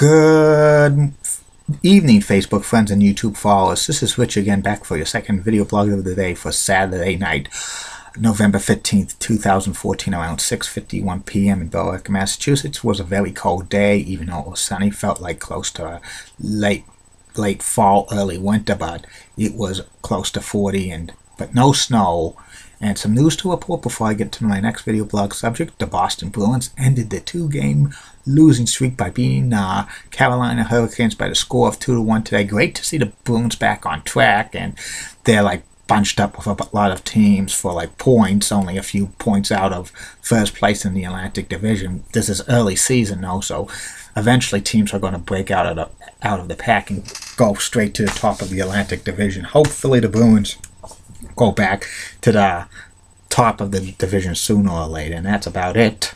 Good evening, Facebook friends and YouTube followers. This is Rich again, back for your second video blog of the day for Saturday night, November 15th, 2014, around 6.51 p.m. in Berwick, Massachusetts. It was a very cold day, even though it was sunny. Felt like close to late, late fall, early winter, but it was close to 40, and but no snow. And some news to report before I get to my next video blog subject. The Boston Bruins ended the two-game losing streak by beating uh, Carolina Hurricanes by the score of 2 to 1 today. Great to see the Bruins back on track, and they're like bunched up with a lot of teams for like points, only a few points out of first place in the Atlantic Division. This is early season though, so eventually teams are going to break out of the out of the pack and go straight to the top of the Atlantic Division. Hopefully the Bruins go back to the top of the division sooner or later, and that's about it.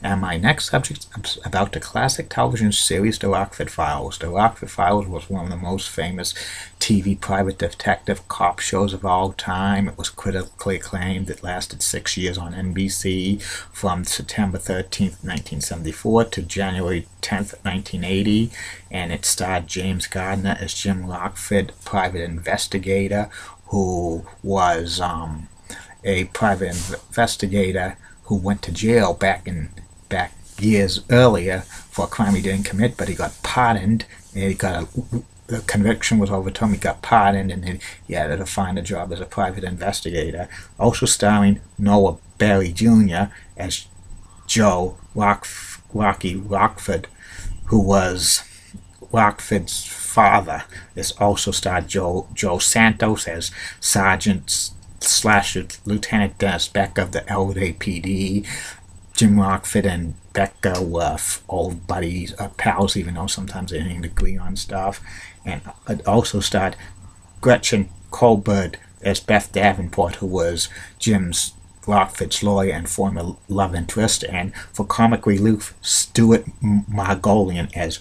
And my next subject is about the classic television series The Rockford Files. The Rockford Files was one of the most famous TV private detective cop shows of all time. It was critically acclaimed. It lasted six years on NBC from September 13th, 1974 to January 10th, 1980. And it starred James Garner as Jim Rockford, private investigator who was um, a private investigator who went to jail back in back years earlier for a crime he didn't commit, but he got pardoned. And he got a the conviction was overturned. He got pardoned, and he, he had to find a job as a private investigator. Also starring Noah Beery Jr. as Joe Rock, Rocky Rockford, who was Rockford's father. is also starred Joe Joe Santos as Sergeant slash Lieutenant Dennis Becker of the LAPD. Jim Rockford and Becker were old buddies, uh, pals, even though sometimes they didn't agree on stuff. And it also starred Gretchen Corbett as Beth Davenport, who was Jim's Rockford's lawyer and former love interest, and for comic relief, Stuart Margolin as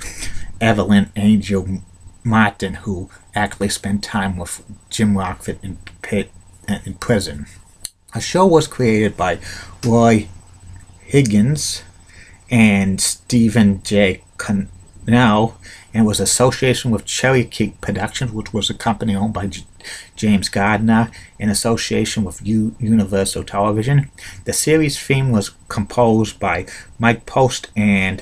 Evelyn Angel Martin, who actually spent time with Jim Rockford in, pit, in prison. A show was created by Roy Huggins and Stephen J. Cannell and was association with Cherokee Productions, which was a company owned by J James Garner in association with U Universal Television. The series theme was composed by Mike Post and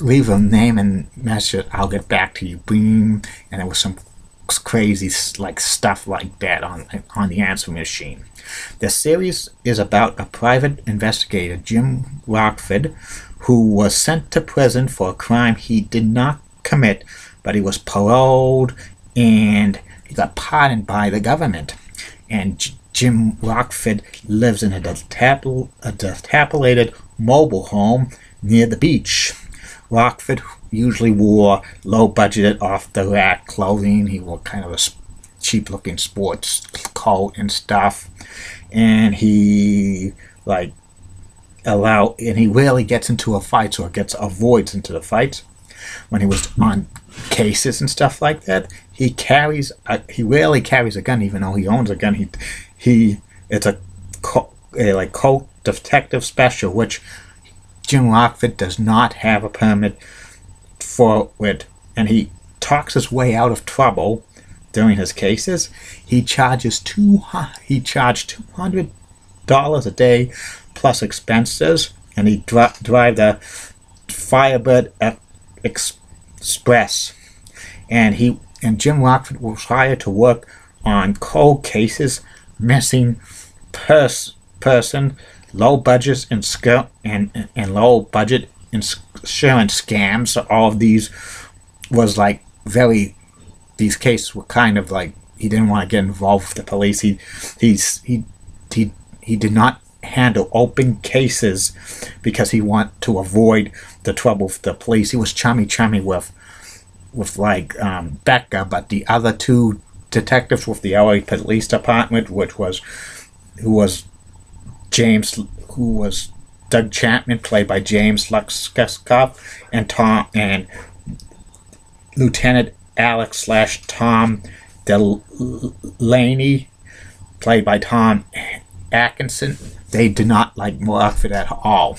leave a name and message. I'll get back to you. Boom, and there was some crazy like stuff like that on on the answering machine. The series is about a private investigator, Jim Rockford, who was sent to prison for a crime he did not commit, but he was paroled and he got pardoned by the government. And J Jim Rockford lives in a, a dilapidated mobile home near the beach. Rockford usually wore low budgeted off the rack clothing. He wore kind of a cheap looking sports coat and stuff. And he like allow and he rarely gets into a fight or gets avoids into the fights. When he was on cases and stuff like that, he carries a, he rarely carries a gun even though he owns a gun. He he it's a, a like Colt Detective Special which Jim Rockford does not have a permit for it and he talks his way out of trouble during his cases. He charges two he charged two hundred dollars a day plus expenses, and he dri drive the Firebird Esprit, and he and Jim Rockford was hired to work on cold cases, missing pers person, low budgets and and and low budget insurance scams. So all of these was like very these cases were kind of like he didn't want to get involved with the police. He he's he he he did not handle open cases because he wanted to avoid the trouble with the police. He was chummy chummy with with like um, Becker, but the other two detectives with the LA Police Department, which was who was James, who was Doug Chapman, played by James Luxkeskov, and Tom and Lieutenant Alex slash Tom Delaney, played by Tom Atkinson. They did not like Rockford at all,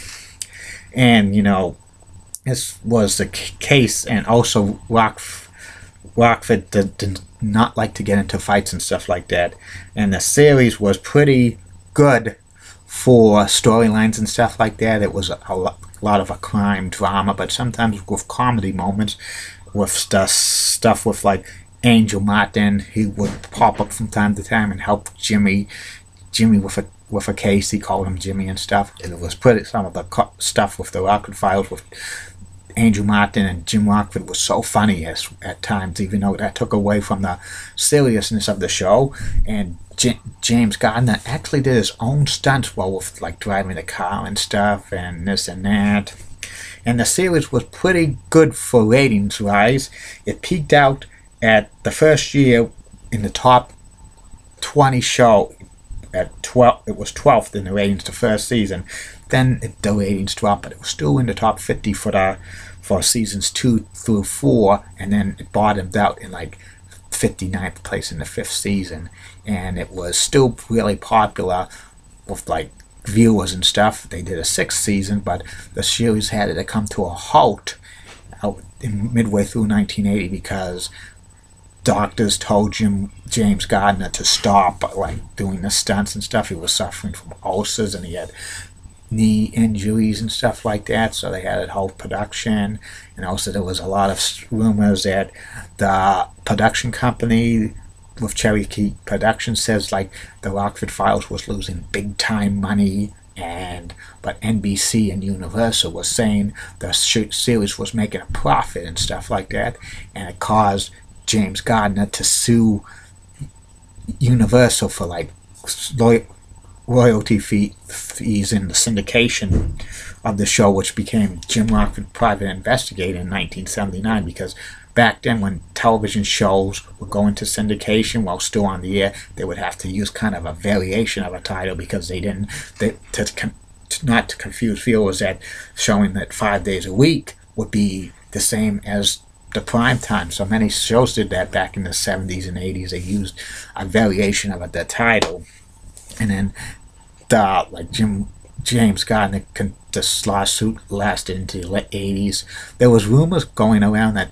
and you know this was the case, and also Rock, Rockford did, did, not like to get into fights and stuff like that. And the series was pretty good for storylines and stuff like that. It was a, lot of a crime drama, but sometimes with comedy moments, with stuff, stuff with like Angel Martin, he would pop up from time to time and help Jimmy, Jimmy with a with a case. He called him Jimmy and stuff. And it was pretty some of the stuff with the Rockford Files with Angel Martin and Jim Rockford was so funny as, at times, even though that took away from the seriousness of the show. And J- James Garner actually did his own stunts while with like driving the car and stuff and this and that. And the series was pretty good for ratings wise. It peaked out at the first year in the top 20 show at 12 it was 12th in the ratings the first season. Then it, the ratings dropped but it was still in the top 50 for the for seasons 2 through 4 and then it bottomed out in like 59th place in the fifth season. And it was still really popular with like viewers and stuff. They did a sixth season but the series had to come to a halt midway through 1980 because doctors told Jim James Garner to stop like doing the stunts and stuff. He was suffering from ulcers and he had knee injuries and stuff like that. So they had to halt production. And also there was a lot of rumors that the production company with Cherokee Production says like the Rockford Files was losing big time money and but NBC and Universal was saying the series was making a profit and stuff like that and it caused James Garner to sue Universal for like royalty fee, fees in the syndication of the show, which became Jim Rockford Private Investigator in 1979. Because back then, when television shows were going to syndication while still on the air, they would have to use kind of a variation of a title because they didn't they, to, to not to confuse viewers that showing that five days a week would be the same as the prime time. So many shows did that back in the 70s and 80s. They used a variation of the title. And then the, like Jim James Garner, this lawsuit lasted into the late 80s. There was rumors going around that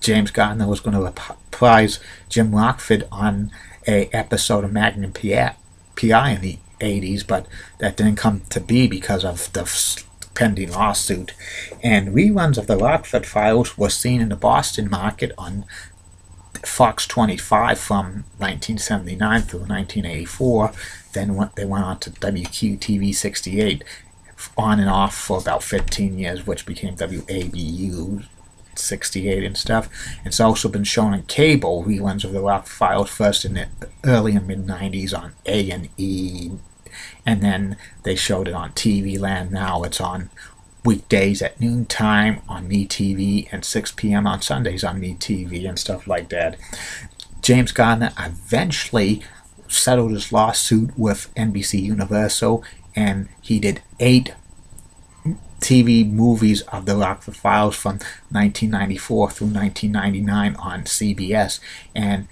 James Garner was going to reprise Jim Rockford on a episode of Magnum PI in the 80s, but that didn't come to be because of the pending lawsuit, and reruns of the Rockford Files were seen in the Boston market on Fox 25 from 1979 through 1984. Then they went on to WQTV 68 on and off for about 15 years, which became WABU 68 and stuff. It's also been shown on cable reruns of the Rock Files first in the early and mid 90s on A and E and then they showed it on TV Land. Now it's on weekdays at noontime on MeTV and 6 p.m. on Sundays on MeTV and stuff like that. James Garner eventually settled his lawsuit with NBC Universal and he did eight TV movies of the Rockford Files from 1994 through 1999 on CBS. And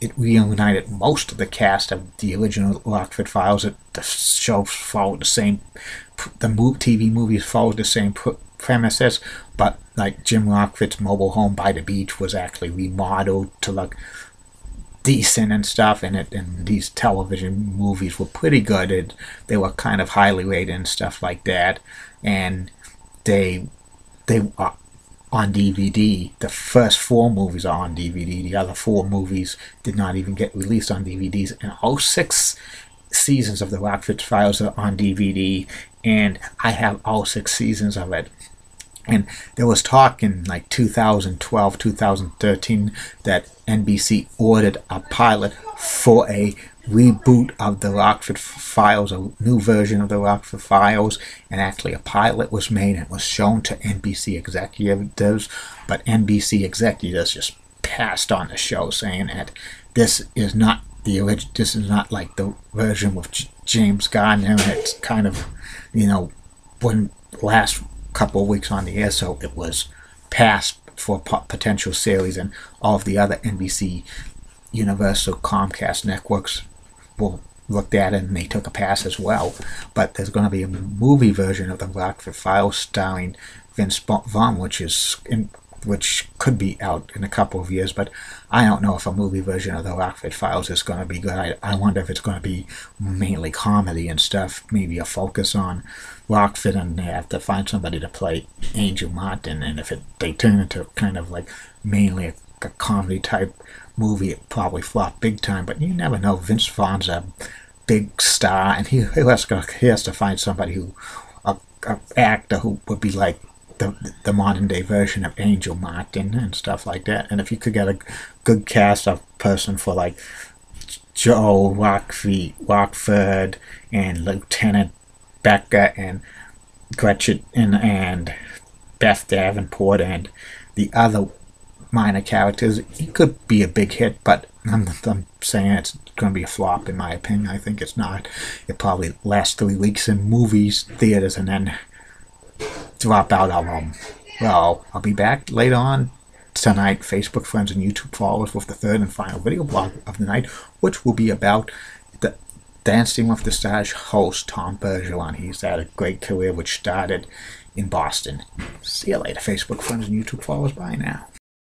it reunited most of the cast of the original Rockford Files. It, the show followed the same, the TV movies followed the same premises, but like Jim Rockford's mobile home by the beach was actually remodeled to look decent and stuff, and it and these television movies were pretty good. It, they were kind of highly rated and stuff like that, and they they uh, on DVD. The first four movies are on DVD. The other four movies did not even get released on DVDs. And all six seasons of the Rockford Files are on DVD. And I have all six seasons of it. And there was talk in like 2012, 2013 that NBC ordered a pilot for a reboot of the Rockford Files, a new version of the Rockford Files, and actually a pilot was made and was shown to NBC executives, but NBC executives just passed on the show, saying that this is not the original. This is not like the version with J- James Garner. And it's kind of, you know, wouldn't last couple of weeks on the air, so it was passed for potential series, and all of the other NBC, Universal, Comcast networks will looked at it and they took a pass as well. But there's going to be a movie version of the Rockford Files starring Vince Vaughn, which is in, which could be out in a couple of years, but I don't know if a movie version of the Rockford Files is going to be good. I, I wonder if it's going to be mainly comedy and stuff, maybe a focus on Rockford, and they have to find somebody to play Angel Martin, and if it they turn into kind of like mainly a, a comedy type movie, it probably flop big time. But you never know. Vince Vaughn's a big star, and he, he has to he has to find somebody who a, a actor who would be like the the modern day version of Angel Martin and stuff like that. And if you could get a good cast of person for like Joe Rockford, Rockford and Lieutenant Becker and Gretchen and, and Beth Davenport and the other minor characters, it could be a big hit, but I'm, I'm saying it's going to be a flop in my opinion. I think it's not. It probably lasts three weeks in movies, theaters, and then drop out of them. Well, I'll be back later on tonight, Facebook friends and YouTube followers, with the third and final video blog of the night, which will be about the Dancing with the Stars host, Tom Bergeron. He's had a great career which started in Boston. See you later, Facebook friends and YouTube followers. Bye now.